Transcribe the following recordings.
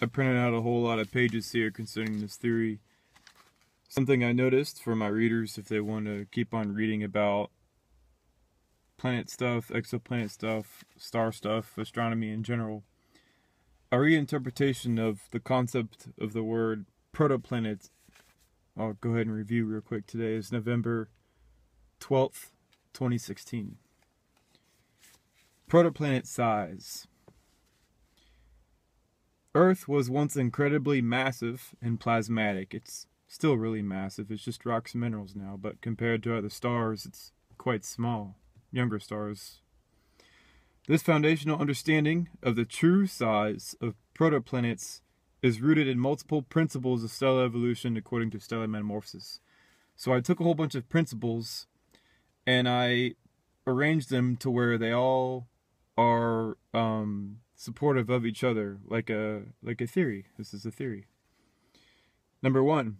I printed out a whole lot of pages here concerning this theory. Something I noticed for my readers if they want to keep on reading about planet stuff, exoplanet stuff, star stuff, astronomy in general. A reinterpretation of the concept of the word protoplanet, I'll go ahead and review real quick today, is November 12th, 2016. Protoplanet size. Earth was once incredibly massive and plasmatic. It's still really massive. It's just rocks and minerals now, but compared to other stars, it's quite small. Younger stars. This foundational understanding of the true size of protoplanets is rooted in multiple principles of stellar evolution according to stellar metamorphosis. So I took a whole bunch of principles and I arranged them to where they all are um, supportive of each other, like a like a theory. This is a theory. Number one,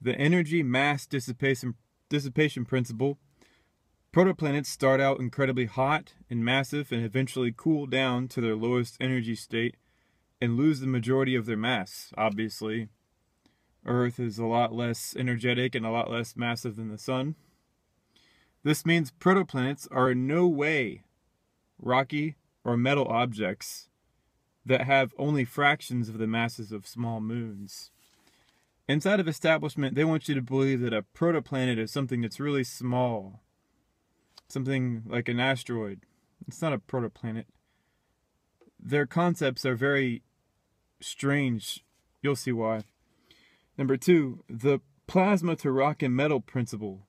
the energy mass dissipation dissipation principle. Protoplanets start out incredibly hot and massive and eventually cool down to their lowest energy state and lose the majority of their mass, obviously. Earth is a lot less energetic and a lot less massive than the Sun. This means protoplanets are in no way rocky or metal objects that have only fractions of the masses of small moons. Inside of establishment, they want you to believe that a protoplanet is something that's really small, something like an asteroid. It's not a protoplanet. Their concepts are very strange. You'll see why. Number two, the plasma to rock and metal principle.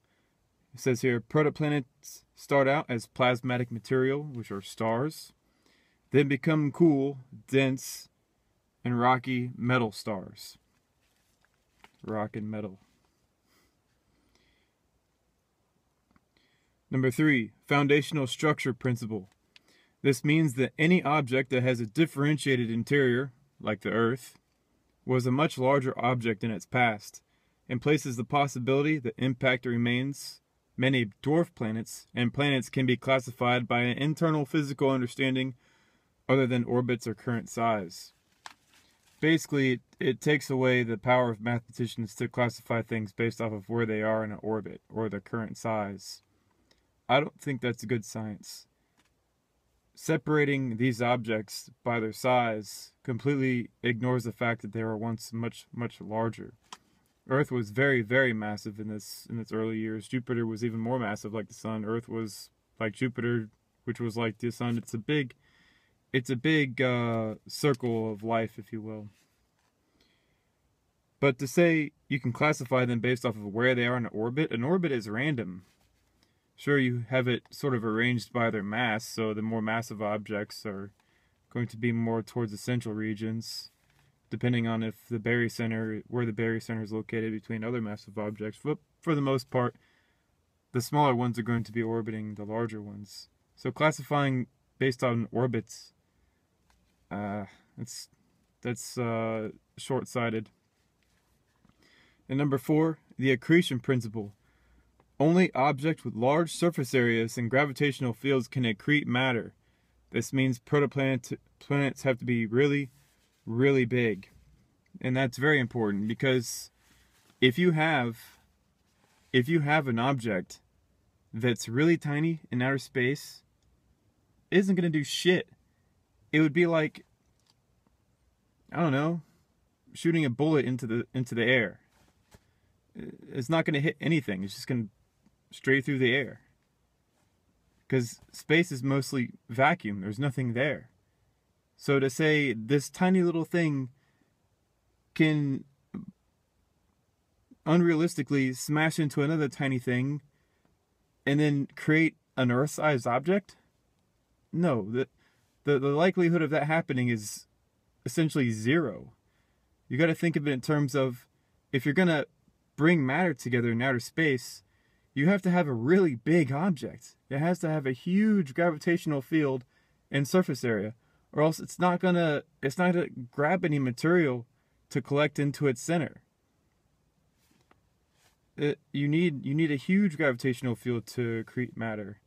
It says here protoplanets start out as plasmatic material, which are stars, then become cool, dense, and rocky metal stars. Rock and metal. Number three, foundational structure principle. This means that any object that has a differentiated interior, like the Earth, was a much larger object in its past, and places the possibility that impact remains many dwarf planets, and planets can be classified by an internal physical understanding other than orbits or current size. Basically, it, takes away the power of mathematicians to classify things based off of where they are in an orbit or their current size. I don't think that's good science. Separating these objects by their size completely ignores the fact that they were once much, much larger. Earth was very, very massive in this in its early years. Jupiter was even more massive, like the sun. Earth was like Jupiter, which was like the sun. It's a big, it's a big uh, circle of life, if you will. But to say you can classify them based off of where they are in orbit, an orbit is random. Sure, you have it sort of arranged by their mass, so the more massive objects are going to be more towards the central regions depending on if the barycenter, where the barycenter is located between other massive objects. But for the most part, the smaller ones are going to be orbiting the larger ones. So classifying based on orbits, uh, it's that's uh, short-sighted. And number four, the accretion principle. Only objects with large surface areas and gravitational fields can accrete matter. This means protoplanets have to be really really big. And that's very important because if you have if you have an object that's really tiny in outer space, it isn't going to do shit. It would be like I don't know, shooting a bullet into the into the air. It's not going to hit anything. It's just going to straight through the air. Cuz space is mostly vacuum. There's nothing there. So to say this tiny little thing can unrealistically smash into another tiny thing and then create an Earth-sized object? No, the, the the likelihood of that happening is essentially zero. You got to think of it in terms of if you're gonna bring matter together in outer space, you have to have a really big object. It has to have a huge gravitational field and surface area or else it's not gonna it's not gonna grab any material to collect into its center. It, you need you need a huge gravitational field to accrete matter.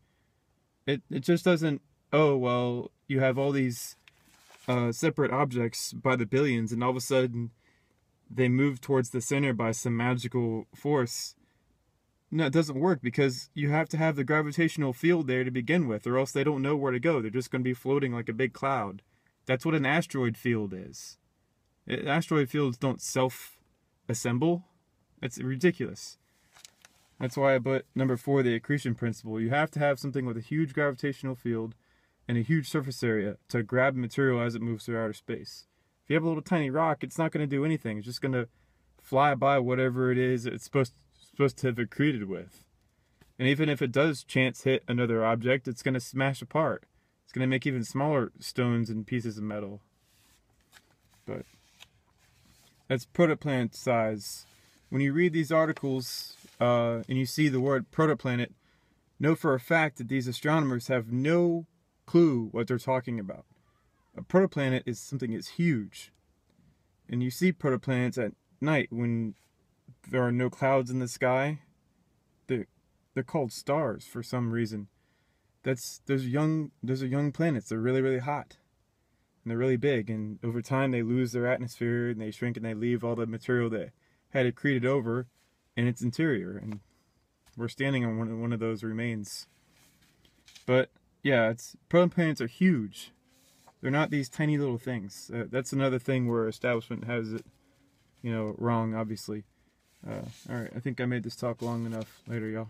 It it just doesn't. Oh well, you have all these uh, separate objects by the billions, and all of a sudden they move towards the center by some magical force. No, it doesn't work because you have to have the gravitational field there to begin with, or else they don't know where to go. They're just going to be floating like a big cloud. That's what an asteroid field is. Asteroid fields don't self assemble. That's ridiculous. That's why I put number four, the accretion principle. You have to have something with a huge gravitational field and a huge surface area to grab material as it moves through outer space. If you have a little tiny rock, it's not going to do anything. It's just going to fly by whatever it is it's supposed supposed to have accreted with. And even if it does chance hit another object, it's going to smash apart. It's going to make even smaller stones and pieces of metal. But that's protoplanet size. When you read these articles uh, and you see the word protoplanet, know for a fact that these astronomers have no clue what they're talking about. A protoplanet is something that's huge. And you see protoplanets at night when there are no clouds in the sky. They're, they're called stars for some reason. That's those young those are young planets. They're really, really hot. And they're really big. And over time they lose their atmosphere and they shrink and they leave all the material that had accreted over in its interior. And we're standing on one, one of those remains. But yeah, it's protoplanets are huge. They're not these tiny little things. Uh, that's another thing where establishment has it, you know, wrong. Obviously. Uh, all right, I think I made this talk long enough. Later, y'all.